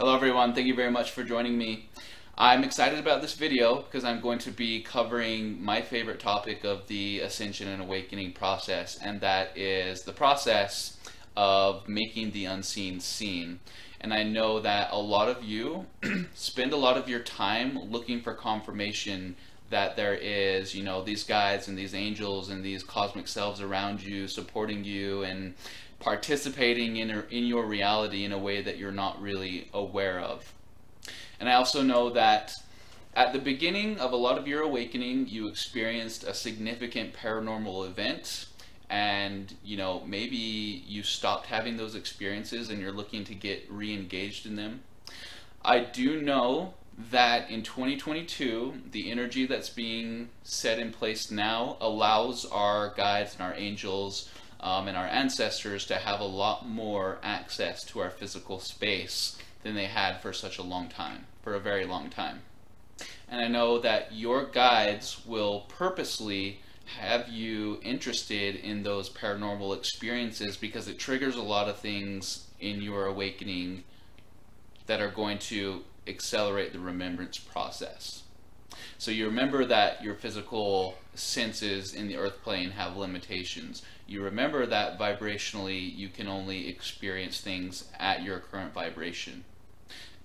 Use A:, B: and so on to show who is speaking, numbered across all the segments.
A: Hello everyone, thank you very much for joining me. I'm excited about this video because I'm going to be covering my favorite topic of the ascension and awakening process and that is the process of making the unseen seen. And I know that a lot of you spend a lot of your time looking for confirmation that there is, you know, these guides and these angels and these cosmic selves around you supporting you and participating in, in your reality in a way that you're not really aware of. And I also know that at the beginning of a lot of your awakening, you experienced a significant paranormal event and you know maybe you stopped having those experiences and you're looking to get re-engaged in them i do know that in 2022 the energy that's being set in place now allows our guides and our angels um, and our ancestors to have a lot more access to our physical space than they had for such a long time, for a very long time. And I know that your guides will purposely have you interested in those paranormal experiences because it triggers a lot of things in your awakening that are going to accelerate the remembrance process. So you remember that your physical senses in the earth plane have limitations. You remember that vibrationally you can only experience things at your current vibration.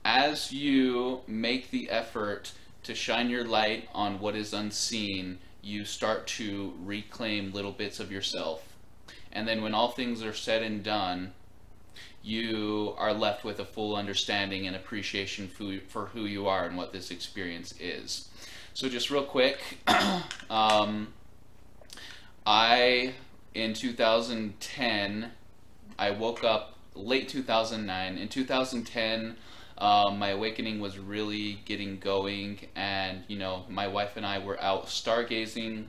A: As you make the effort to shine your light on what is unseen, you start to reclaim little bits of yourself. And then when all things are said and done, you are left with a full understanding and appreciation for who you are and what this experience is. So just real quick, um, I, in 2010, I woke up late 2009. In 2010, um, my awakening was really getting going and, you know, my wife and I were out stargazing,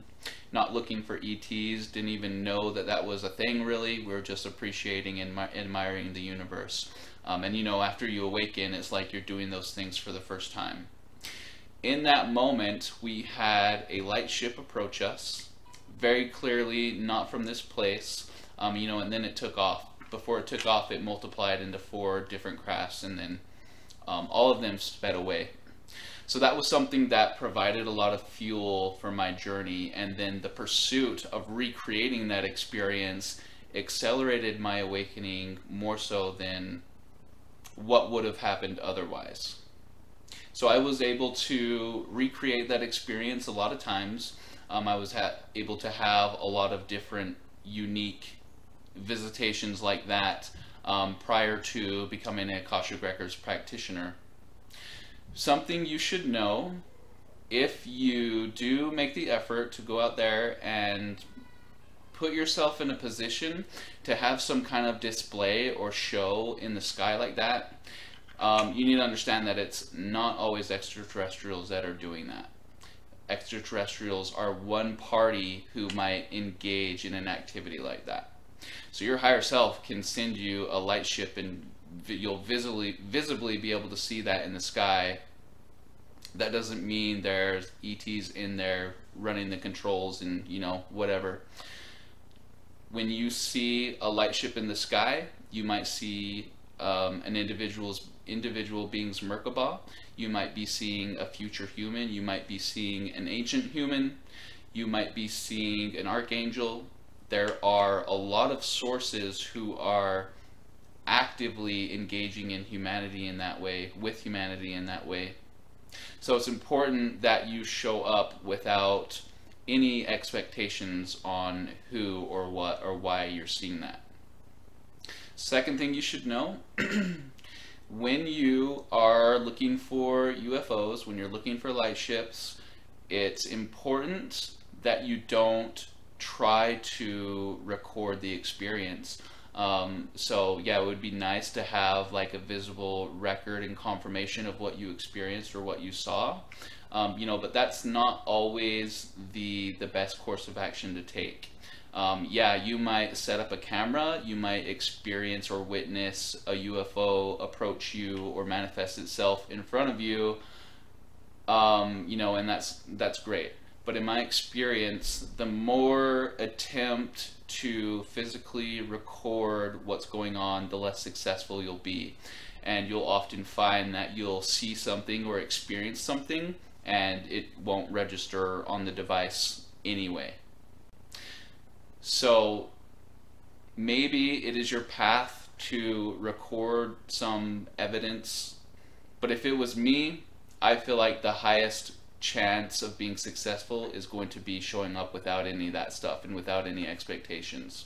A: not looking for ETs, didn't even know that that was a thing really. We were just appreciating and admiring the universe. Um, and, you know, after you awaken, it's like you're doing those things for the first time in that moment, we had a light ship approach us, very clearly not from this place, um, you know, and then it took off. Before it took off, it multiplied into four different crafts, and then um, all of them sped away. So that was something that provided a lot of fuel for my journey, and then the pursuit of recreating that experience accelerated my awakening more so than what would have happened otherwise. So I was able to recreate that experience a lot of times. Um, I was able to have a lot of different unique visitations like that um, prior to becoming a Akashic Records practitioner. Something you should know if you do make the effort to go out there and put yourself in a position to have some kind of display or show in the sky like that, um, you need to understand that it's not always extraterrestrials that are doing that. Extraterrestrials are one party who might engage in an activity like that. So your higher self can send you a light ship and you'll visibly visibly be able to see that in the sky. That doesn't mean there's ETs in there running the controls and you know whatever. When you see a light ship in the sky, you might see um, an individual's individual being's Merkaba. You might be seeing a future human. You might be seeing an ancient human. You might be seeing an archangel. There are a lot of sources who are actively engaging in humanity in that way, with humanity in that way. So it's important that you show up without any expectations on who or what or why you're seeing that. Second thing you should know when you are looking for UFOs, when you're looking for light ships, it's important that you don't try to record the experience. Um, so yeah, it would be nice to have like a visible record and confirmation of what you experienced or what you saw. Um, you know, but that's not always the the best course of action to take um, yeah, you might set up a camera, you might experience or witness a UFO approach you or manifest itself in front of you, um, you know, and that's that's great. But in my experience, the more attempt to physically record what's going on, the less successful you'll be. and you'll often find that you'll see something or experience something and it won't register on the device anyway. So maybe it is your path to record some evidence, but if it was me, I feel like the highest chance of being successful is going to be showing up without any of that stuff and without any expectations.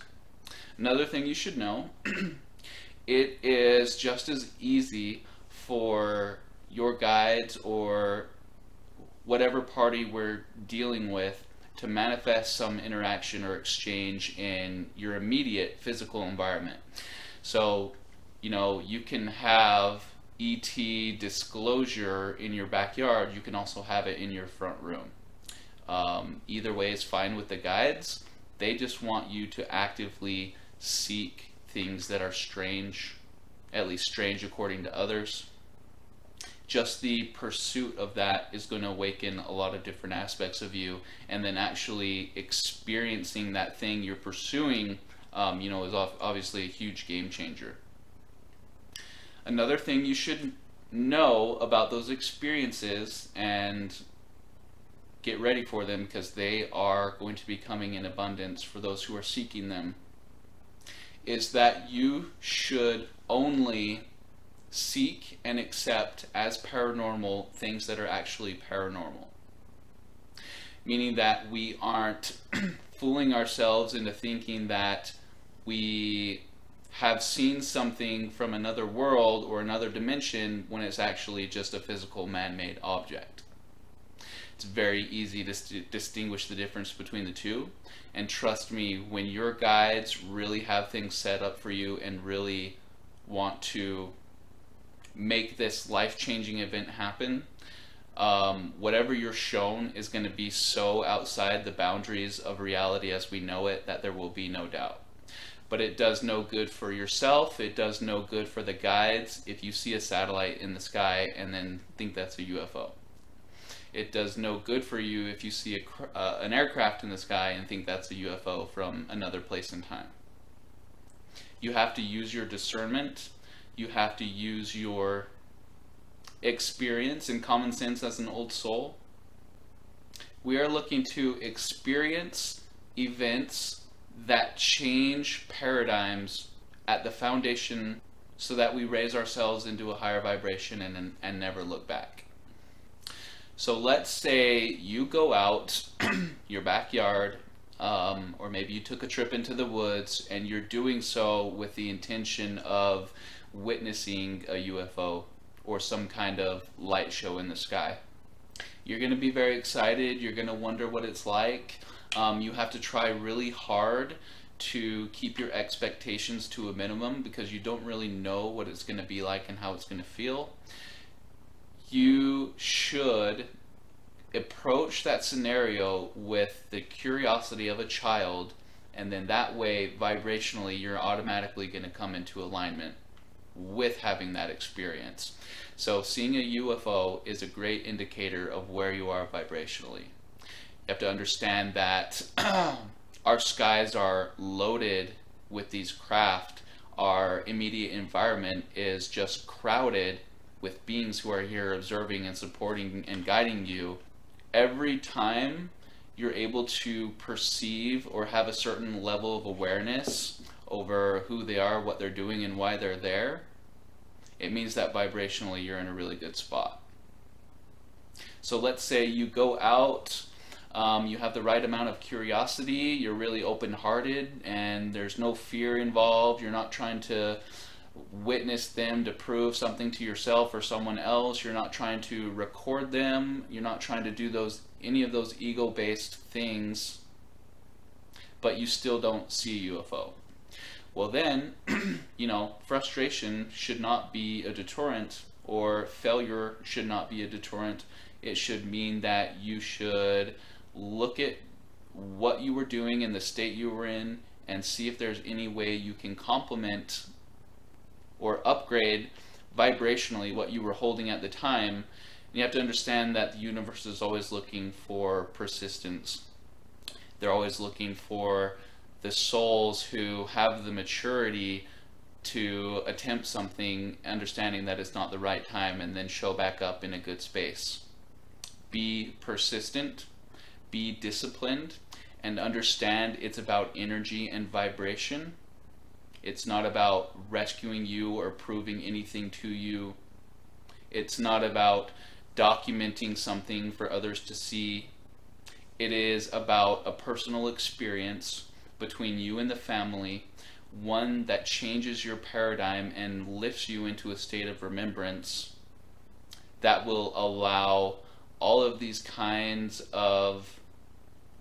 A: Another thing you should know it is just as easy for your guides or whatever party we're dealing with to manifest some interaction or exchange in your immediate physical environment. So, you know, you can have ET disclosure in your backyard, you can also have it in your front room. Um, either way is fine with the guides. They just want you to actively seek things that are strange, at least strange according to others. Just the pursuit of that is going to awaken a lot of different aspects of you, and then actually experiencing that thing you're pursuing, um, you know, is obviously a huge game changer. Another thing you should know about those experiences and get ready for them because they are going to be coming in abundance for those who are seeking them is that you should only seek and accept as paranormal things that are actually paranormal. Meaning that we aren't fooling ourselves into thinking that we have seen something from another world or another dimension when it's actually just a physical man made object. It's very easy to distinguish the difference between the two. And trust me, when your guides really have things set up for you and really want to make this life changing event happen, um, whatever you're shown is going to be so outside the boundaries of reality as we know it that there will be no doubt. But it does no good for yourself, it does no good for the guides if you see a satellite in the sky and then think that's a UFO. It does no good for you if you see a, uh, an aircraft in the sky and think that's a UFO from another place in time. You have to use your discernment. You have to use your experience and common sense as an old soul. We are looking to experience events that change paradigms at the foundation so that we raise ourselves into a higher vibration and, and never look back. So let's say you go out your backyard, um, or maybe you took a trip into the woods, and you're doing so with the intention of witnessing a UFO or some kind of light show in the sky. You're going to be very excited. You're going to wonder what it's like. Um, you have to try really hard to keep your expectations to a minimum because you don't really know what it's going to be like and how it's going to feel. You should approach that scenario with the curiosity of a child and then that way vibrationally you're automatically going to come into alignment with having that experience. So seeing a ufo is a great indicator of where you are vibrationally you have to understand that our skies are loaded with these craft our immediate environment is just crowded with beings who are here observing and supporting and guiding you, every time you're able to perceive or have a certain level of awareness over who they are, what they're doing, and why they're there, it means that vibrationally you're in a really good spot. So let's say you go out, um, you have the right amount of curiosity, you're really open hearted, and there's no fear involved, you're not trying to witness them to prove something to yourself or someone else. You're not trying to record them. You're not trying to do those any of those ego-based things, but you still don't see a UFO. Well then, you know, frustration should not be a deterrent or failure should not be a deterrent. It should mean that you should look at what you were doing in the state you were in and see if there's any way you can complement or upgrade vibrationally what you were holding at the time. And you have to understand that the universe is always looking for persistence. They're always looking for the souls who have the maturity to attempt something, understanding that it's not the right time, and then show back up in a good space. Be persistent, be disciplined, and understand it's about energy and vibration. It's not about rescuing you or proving anything to you. It's not about documenting something for others to see. It is about a personal experience between you and the family one that changes your paradigm and lifts you into a state of remembrance that will allow all of these kinds of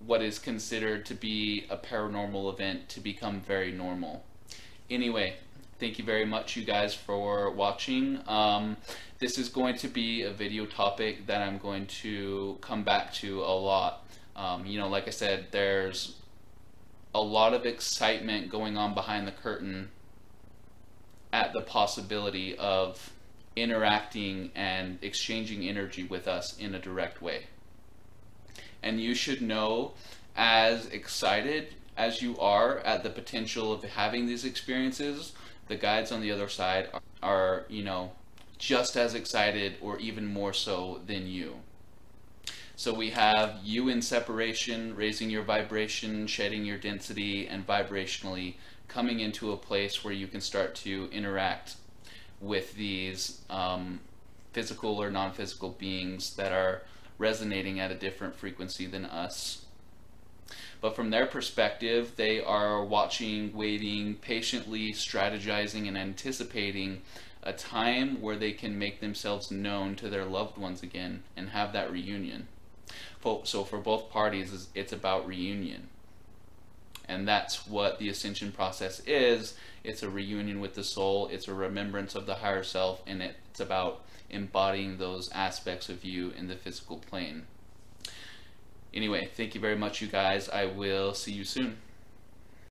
A: what is considered to be a paranormal event to become very normal. Anyway, thank you very much you guys for watching. Um, this is going to be a video topic that I'm going to come back to a lot. Um, you know, like I said, there's a lot of excitement going on behind the curtain at the possibility of interacting and exchanging energy with us in a direct way. And you should know as excited as you are at the potential of having these experiences, the guides on the other side are, are you know, just as excited or even more so than you. So we have you in separation, raising your vibration, shedding your density, and vibrationally coming into a place where you can start to interact with these um, physical or non-physical beings that are resonating at a different frequency than us. But from their perspective, they are watching, waiting, patiently strategizing, and anticipating a time where they can make themselves known to their loved ones again and have that reunion. So for both parties, it's about reunion. And that's what the ascension process is. It's a reunion with the soul. It's a remembrance of the higher self. And it's about embodying those aspects of you in the physical plane. Anyway, thank you very much, you guys. I will see you soon.